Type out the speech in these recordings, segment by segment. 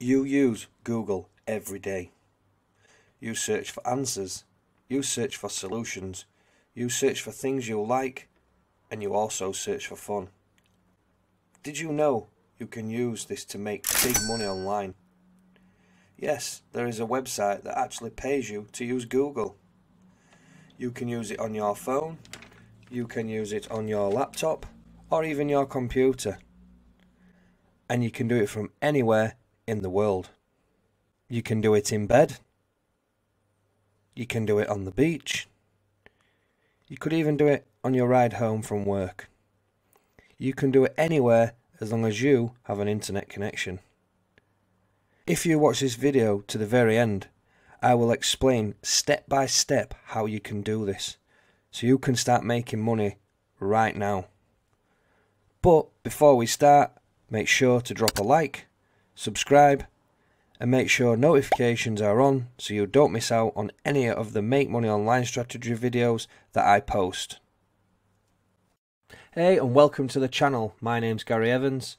You use Google every day. You search for answers. You search for solutions. You search for things you like. And you also search for fun. Did you know you can use this to make big money online? Yes, there is a website that actually pays you to use Google. You can use it on your phone, you can use it on your laptop, or even your computer. And you can do it from anywhere in the world. You can do it in bed. You can do it on the beach. You could even do it on your ride home from work. You can do it anywhere as long as you have an internet connection. If you watch this video to the very end, I will explain step by step how you can do this so you can start making money right now. But before we start, make sure to drop a like, subscribe, and make sure notifications are on so you don't miss out on any of the Make Money Online strategy videos that I post. Hey and welcome to the channel. My name's Gary Evans.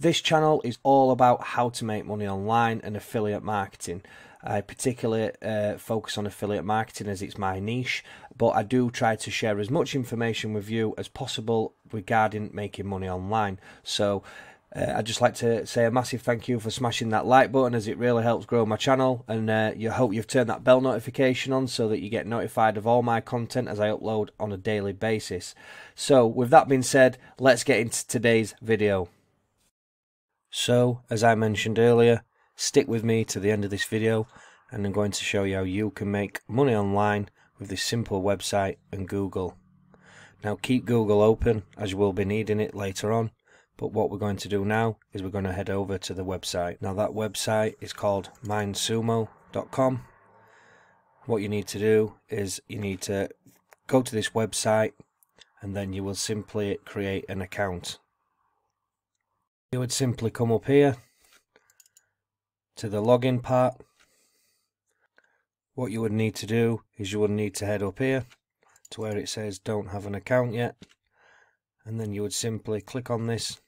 This channel is all about how to make money online and affiliate marketing. I particularly uh, focus on affiliate marketing as it's my niche, but I do try to share as much information with you as possible regarding making money online. So uh, I'd just like to say a massive thank you for smashing that like button as it really helps grow my channel and uh, you hope you've turned that bell notification on so that you get notified of all my content as I upload on a daily basis. So with that being said, let's get into today's video. So, as I mentioned earlier, stick with me to the end of this video and I'm going to show you how you can make money online with this simple website and Google. Now keep Google open as you will be needing it later on but what we're going to do now is we're going to head over to the website. Now that website is called mindsumo.com. What you need to do is you need to go to this website and then you will simply create an account. You would simply come up here to the login part. What you would need to do is you would need to head up here to where it says don't have an account yet and then you would simply click on this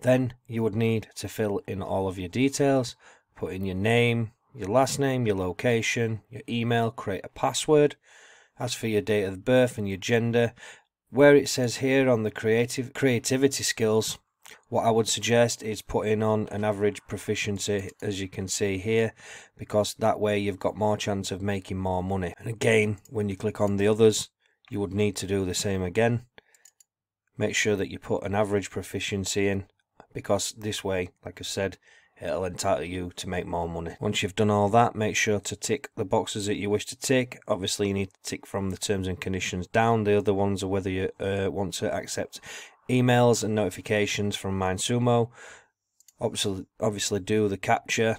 then you would need to fill in all of your details put in your name your last name your location your email create a password. As for your date of birth and your gender where it says here on the creative creativity skills what I would suggest is putting on an average proficiency as you can see here because that way you've got more chance of making more money. And again when you click on the others you would need to do the same again. Make sure that you put an average proficiency in because this way like I said it'll entitle you to make more money. Once you've done all that, make sure to tick the boxes that you wish to tick. Obviously, you need to tick from the terms and conditions down. The other ones are whether you uh, want to accept emails and notifications from MindSumo. Obviously, obviously do the captcha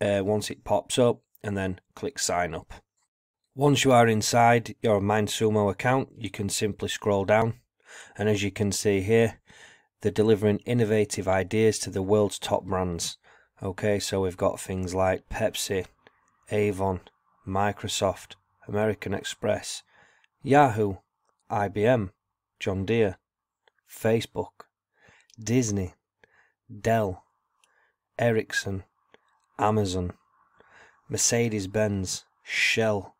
uh, once it pops up and then click sign up. Once you are inside your MindSumo account, you can simply scroll down and as you can see here, they're delivering innovative ideas to the world's top brands. Okay, so we've got things like Pepsi, Avon, Microsoft, American Express, Yahoo, IBM, John Deere, Facebook, Disney, Dell, Ericsson, Amazon, Mercedes Benz, Shell,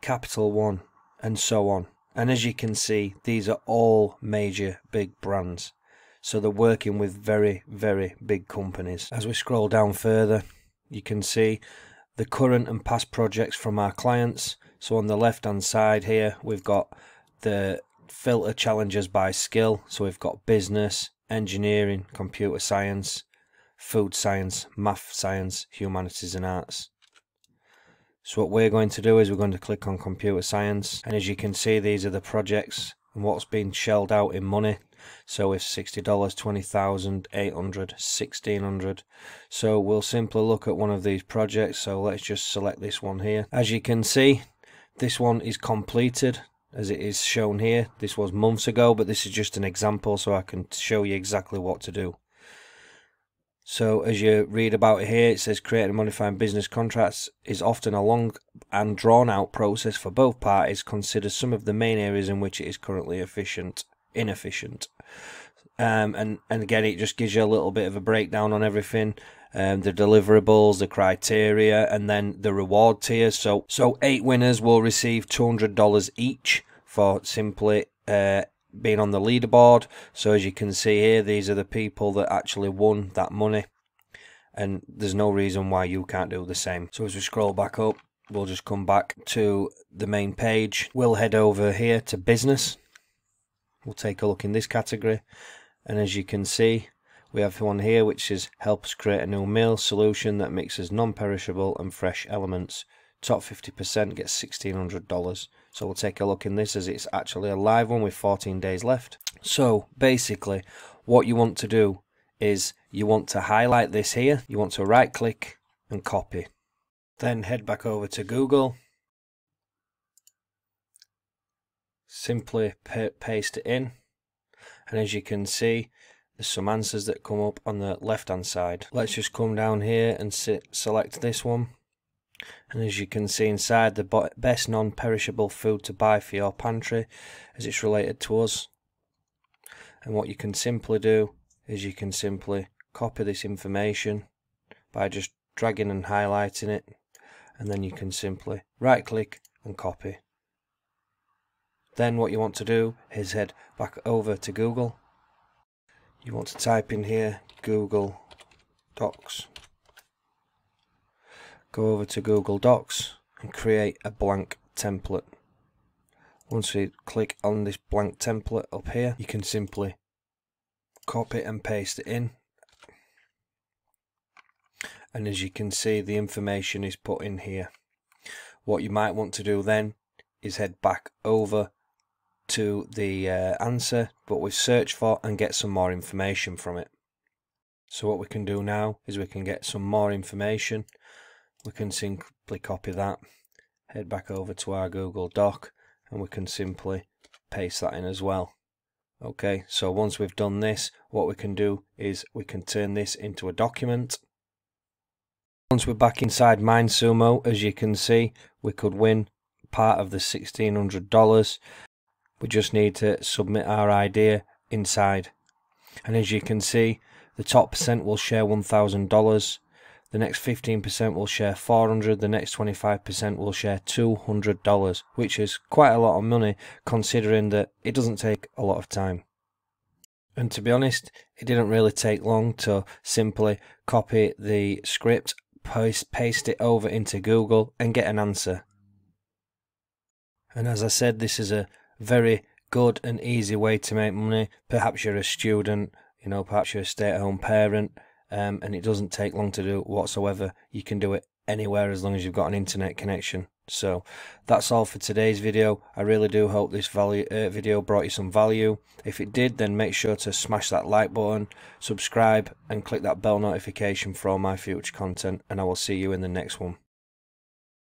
Capital One, and so on. And as you can see, these are all major big brands. So they're working with very, very big companies. As we scroll down further, you can see the current and past projects from our clients. So on the left hand side here, we've got the filter challenges by skill. So we've got business, engineering, computer science, food science, math science, humanities and arts. So what we're going to do is we're going to click on computer science and as you can see these are the projects and what's been shelled out in money. So it's $60, 20,000, 800, 1600. So we'll simply look at one of these projects. So let's just select this one here. As you can see, this one is completed as it is shown here. This was months ago, but this is just an example so I can show you exactly what to do. So as you read about it here, it says creating and modifying business contracts is often a long and drawn out process for both parties. Consider some of the main areas in which it is currently efficient, inefficient. Um, and, and again, it just gives you a little bit of a breakdown on everything. um, the deliverables, the criteria, and then the reward tiers. So, so eight winners will receive $200 each for simply uh, being on the leaderboard. So as you can see here, these are the people that actually won that money. And there's no reason why you can't do the same. So as we scroll back up, we'll just come back to the main page. We'll head over here to business. We'll take a look in this category. And as you can see, we have one here which is help us create a new meal solution that mixes non-perishable and fresh elements. Top 50% gets $1,600. So we'll take a look in this as it's actually a live one with 14 days left. So basically what you want to do is you want to highlight this here. You want to right click and copy. Then head back over to Google. Simply paste it in. And as you can see, there's some answers that come up on the left hand side. Let's just come down here and select this one. And as you can see inside, the best non-perishable food to buy for your pantry as it's related to us. And what you can simply do is you can simply copy this information by just dragging and highlighting it and then you can simply right click and copy. Then what you want to do is head back over to Google you want to type in here Google Docs go over to Google Docs and create a blank template once you click on this blank template up here you can simply copy and paste it in and as you can see the information is put in here what you might want to do then is head back over to the uh, answer but we search for and get some more information from it. So what we can do now is we can get some more information. We can simply copy that, head back over to our Google Doc and we can simply paste that in as well. Okay, so once we've done this, what we can do is we can turn this into a document. Once we're back inside MindSumo, as you can see, we could win part of the $1,600 we just need to submit our idea inside and as you can see the top percent will share $1,000 the next 15% will share 400 the next 25% will share $200 which is quite a lot of money considering that it doesn't take a lot of time. And to be honest it didn't really take long to simply copy the script paste, paste it over into Google and get an answer. And as I said this is a very good and easy way to make money. Perhaps you're a student, you know, perhaps you're a stay at home parent, um, and it doesn't take long to do whatsoever. You can do it anywhere as long as you've got an internet connection. So that's all for today's video. I really do hope this value, uh, video brought you some value. If it did, then make sure to smash that like button, subscribe, and click that bell notification for all my future content. And I will see you in the next one.